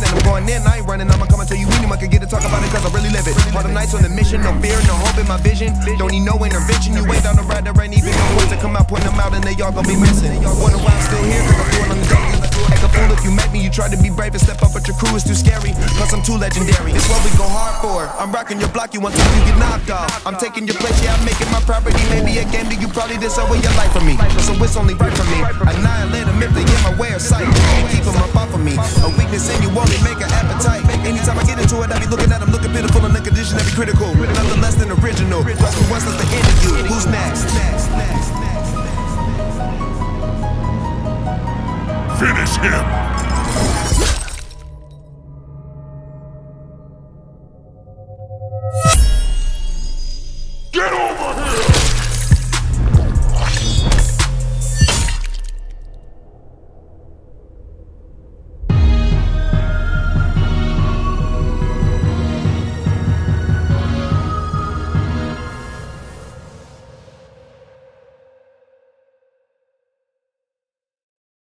And I'm going in, I ain't running, I'ma come tell you anyone can get to talk about it cause I really live it. All the nights on the mission, no fear, no hope in my vision. Don't need no intervention, you ain't down the ride, there ain't even no words to come out, point them out, and they all gonna be missing. Wonder why I'm still here, cause I'm doing on the daily. Act a fool if you met me, you try to be brave and step up, but your crew is too scary. Plus, I'm too legendary. It's what we go hard for. I'm rocking your block, you want to you get knocked off. I'm taking your place, yeah, I'm making my property. Maybe a game that you probably with your life for me. So it's only right for me. Annihilate them if they get my way of sight. And keep them up off of me. A weakness in you only make an appetite. Anytime I get into it, I be looking at them, looking pitiful in the condition that be critical. Nothing less than original. Us to end you? Who's next? Finish him!